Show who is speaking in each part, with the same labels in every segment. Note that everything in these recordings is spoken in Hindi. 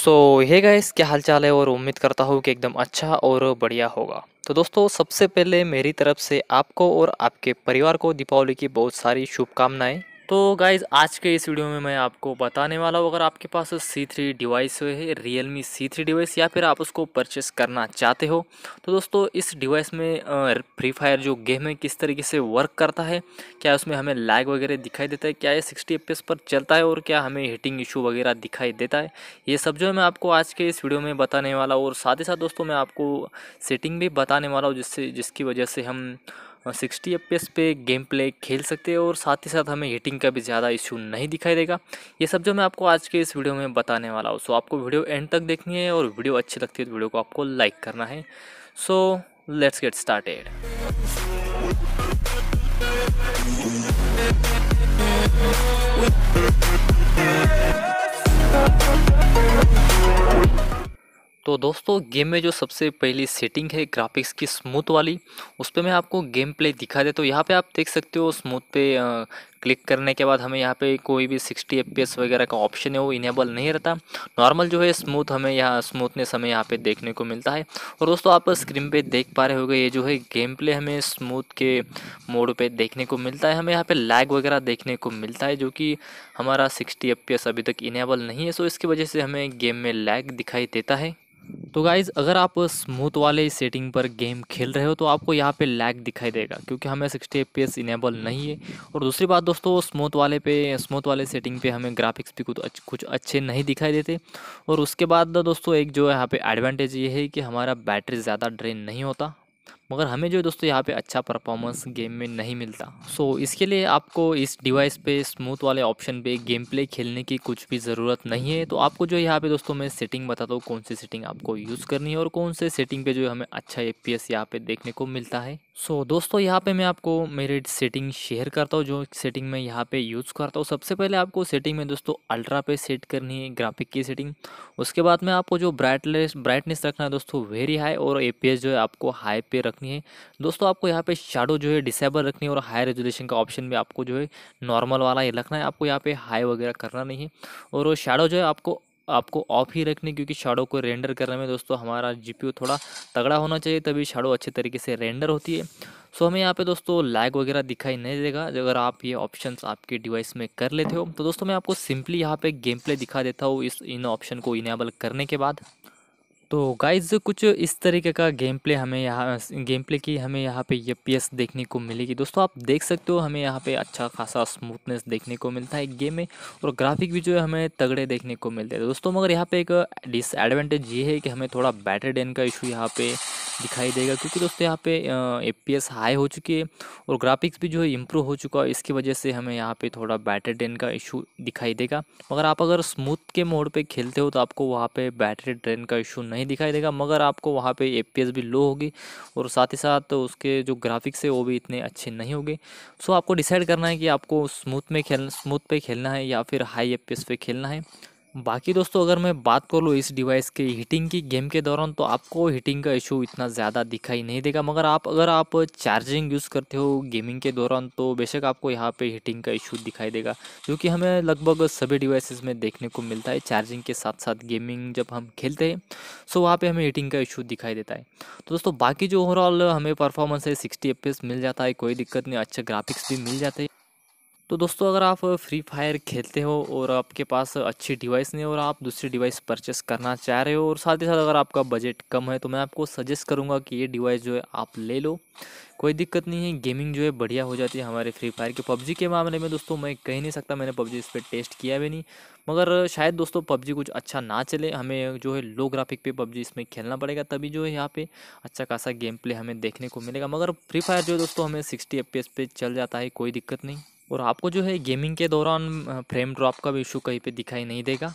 Speaker 1: सो हे गाइस क्या हाल चाल है? और उम्मीद करता हूँ कि एकदम अच्छा और बढ़िया होगा। तो दोस्तों, सबसे पहले मेरी तरफ़ से आपको और आपके परिवार को दीपावली की बहुत सारी शुभकामनाएँ। तो गाइज़ आज के इस वीडियो में मैं आपको बताने वाला हूँ, अगर आपके पास C three device Realme C सी थ्री डिवाइस या फिर आप उसको परचेस करना चाहते हो तो दोस्तों, इस डिवाइस में फ्री फायर जो गेम है, किस तरीके से वर्क करता है, क्या उसमें हमें लैग वगैरह दिखाई देता है, क्या ये सिक्सटी एफ़ पर चलता है, और क्या हमें हीटिंग इशू वगैरह दिखाई देता है, ये सब जो है मैं आपको आज के इस वीडियो में बताने वाला हूँ, और साथ ही साथ दोस्तों, मैं आपको सेटिंग भी बताने वाला हूँ, जिससे, जिसकी वजह से हम सिक्सटी एफ़ पे गेम प्ले खेल सकते हैं और साथ ही साथ हमें हीटिंग का भी ज़्यादा इशू नहीं दिखाई देगा। ये सब जो मैं आपको आज के इस वीडियो में बताने वाला हूँ। सो आपको वीडियो एंड तक देखनी है और वीडियो अच्छी लगती है तो वीडियो को आपको लाइक करना है। सो लेट्स गेट स्टार्टेड तो दोस्तों गेम में जो सबसे पहली सेटिंग है ग्राफिक्स की स्मूथ वाली, उस पर मैं आपको गेम प्ले दिखा दे तो यहाँ पे आप देख सकते हो स्मूथ पे क्लिक करने के बाद हमें यहाँ पे कोई भी 60 एफपीएस वगैरह का ऑप्शन है, वो इनेबल नहीं रहता। नॉर्मल जो है, स्मूथ हमें यहाँ, स्मूथनेस हमें यहाँ पे देखने को मिलता है। और दोस्तों, आप स्क्रीन पे देख पा रहे होगे, ये जो है, गेम प्ले हमें स्मूथ के मोड पे देखने को मिलता है। हमें यहाँ पे लैग वगैरह देखने को मिलता है, जो कि हमारा सिक्सटी एफ़ अभी तक इनेबल नहीं है। सो इसकी वजह से हमें गेम में लैग दिखाई देता है। तो गाइज़ अगर आप स्मूथ वाले सेटिंग पर गेम खेल रहे हो तो आपको यहाँ पे लैग दिखाई देगा, क्योंकि हमें सिक्सटी एफ़ इनेबल नहीं है। और दूसरी बात दोस्तों स्मूथ वाले पे स्मूथ वाले सेटिंग पे हमें ग्राफिक्स भी कुछ कुछ अच्छे नहीं दिखाई देते। और उसके बाद दोस्तों, एक जो यहाँ पे एडवांटेज ये है कि हमारा बैटरी ज़्यादा ड्रेन नहीं होता। मगर हमें जो है दोस्तों यहाँ पे अच्छा परफॉर्मेंस गेम में नहीं मिलता। सो so, इसके लिए आपको इस डिवाइस पे स्मूथ वाले ऑप्शन पे गेम प्ले खेलने की कुछ भी ज़रूरत नहीं है। तो आपको जो यहाँ पे दोस्तों मैं सेटिंग बताता हूँ कौन सी सेटिंग आपको यूज़ करनी है और कौन से सेटिंग पे जो हमें अच्छा ए पी यहाँ पे देखने को मिलता है। सो so, दोस्तों यहाँ पे मैं आपको मेरे सेटिंग शेयर करता हूँ जो सेटिंग मैं यहाँ पे यूज़ करता हूँ। सबसे पहले आपको सेटिंग में दोस्तों अल्ट्रा पे सेट करनी है ग्राफिक की सेटिंग उसके बाद में आपको जो ब्राइटनेस ब्राइटनेस रखना है दोस्तों वेरी हाई और एपीएस जो है आपको हाई पे रखनी है। दोस्तों, आपको यहाँ पे शेडो जो है डिसेबल रखनी है और हाई रेजोल्यूशन का ऑप्शन भी आपको जो है नॉर्मल वाला ही रखना है। आपको यहाँ पे हाई वगैरह करना नहीं है और शेडो जो है आपको आपको ऑफ़ ही रखनी क्योंकि शाडो को रेंडर करने में दोस्तों हमारा जीपीयू थोड़ा तगड़ा होना चाहिए, तभी शाडो अच्छे तरीके से रेंडर होती है। सो हमें यहाँ पे दोस्तों लैग वगैरह दिखाई नहीं देगा अगर आप ये ऑप्शंस आपके डिवाइस में कर लेते हो। तो दोस्तों, मैं आपको सिंपली यहाँ पे गेम प्ले दिखा देता हूँ इस, इन ऑप्शन को इनेबल करने के बाद। तो गाइज़ कुछ इस तरीके का गेम प्ले हमें यहाँ गेम प्ले की हमें यहाँ पे ये पीएस देखने को मिलेगी। दोस्तों, आप देख सकते हो, हमें यहाँ पे अच्छा खासा स्मूथनेस देखने को मिलता है गेम में और ग्राफिक भी जो है हमें तगड़े देखने को मिलते हैं। दोस्तों, मगर यहाँ पे एक डिसएडवांटेज ये है कि हमें थोड़ा बैटरी डेन का इशू यहाँ पे दिखाई देगा क्योंकि दोस्तों यहाँ पे ए पी हाई हो चुकी है और ग्राफिक्स भी जो है इम्प्रूव हो चुका है। इसकी वजह से हमें यहाँ पे थोड़ा बैटरी ड्रेन का इशू दिखाई देगा। मगर आप अगर स्मूथ के मोड पे खेलते हो तो आपको वहाँ पे बैटरी ड्रेन का इशू नहीं दिखाई देगा। मगर आपको वहाँ पे ए भी लो होगी और साथ ही साथ तो उसके जो ग्राफिक्स है वो भी इतने अच्छे नहीं होंगे। सो आपको डिसाइड करना है कि आपको स्मूथ में खेल स्मूथ पे खेलना है या फिर हाई एपीएस पे खेलना है। बाकी दोस्तों, अगर मैं बात कर लूँ इस डिवाइस के हीटिंग की गेम के दौरान तो आपको हीटिंग का इशू इतना ज़्यादा दिखाई नहीं देगा। मगर आप, अगर आप चार्जिंग यूज़ करते हो गेमिंग के दौरान तो बेशक आपको यहाँ पे हीटिंग का इशू दिखाई देगा क्योंकि हमें लगभग सभी डिवाइसेस में देखने को मिलता है चार्जिंग के साथ साथ गेमिंग जब हम खेलते हैं सो वहाँ पर हमें हीटिंग का इशू दिखाई देता है। तो दोस्तों, बाकी जो ओवरऑल हमें परफॉर्मेंस है सिक्सटी एफ़ मिल जाता है, कोई दिक्कत नहीं, अच्छे ग्राफिक्स भी मिल जाते हैं। तो दोस्तों, अगर आप फ्री फायर खेलते हो और आपके पास अच्छी डिवाइस नहीं और आप दूसरी डिवाइस परचेस करना चाह रहे हो और साथ ही साथ अगर आपका बजट कम है तो मैं आपको सजेस्ट करूँगा कि ये डिवाइस जो है आप ले लो। कोई दिक्कत नहीं है गेमिंग जो है बढ़िया हो जाती है हमारे फ्री फायर के पबजी के मामले में। दोस्तों, मैं कह नहीं सकता, मैंने पबजी इस पर टेस्ट किया भी नहीं। मगर शायद दोस्तों, पबजी कुछ अच्छा ना चले। हमें जो है लो ग्राफिक पे पबजी इसमें खेलना पड़ेगा, तभी जो है यहाँ पे अच्छा खासा गेम प्ले हमें देखने को मिलेगा। मगर फ्री फायर जो है दोस्तों, हमें सिक्सटी एफ़ पे चल जाता है, कोई दिक्कत नहीं। और आपको जो है गेमिंग के दौरान फ्रेम ड्रॉप का भी इशू कहीं पे दिखाई नहीं देगा।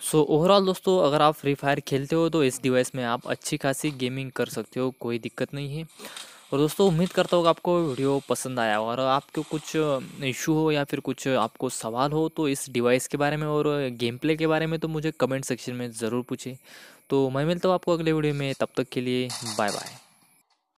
Speaker 1: सो so, ओवरऑल दोस्तों अगर आप फ्री फायर खेलते हो तो इस डिवाइस में आप अच्छी खासी गेमिंग कर सकते हो कोई दिक्कत नहीं है। और दोस्तों उम्मीद करता हूँ आपको वीडियो पसंद आया हो और आपको कुछ इशू हो या फिर कुछ आपको सवाल हो तो इस डिवाइस के बारे में और गेम प्ले के बारे में तो मुझे कमेंट सेक्शन में ज़रूर पूछें तो मैं मिलता हूँ आपको अगले वीडियो में तब तक के लिए बाय बाय